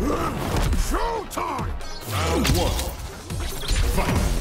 Showtime! Round one. Fight.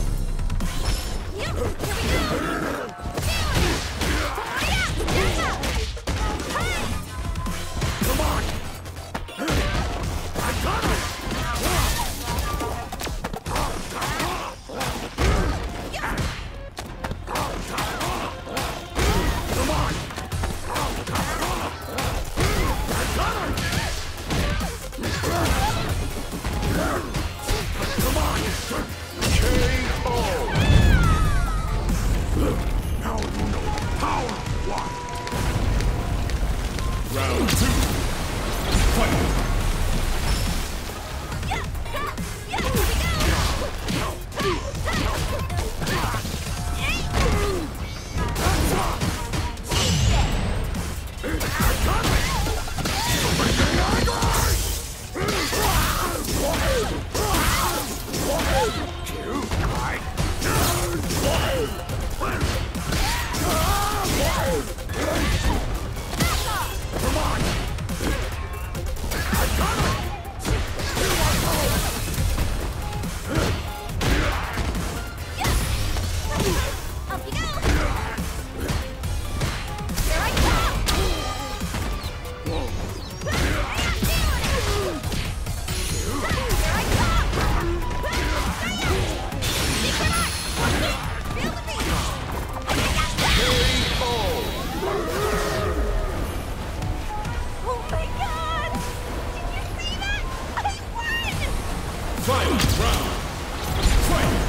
Fight! Round! Fight!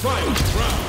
Final round.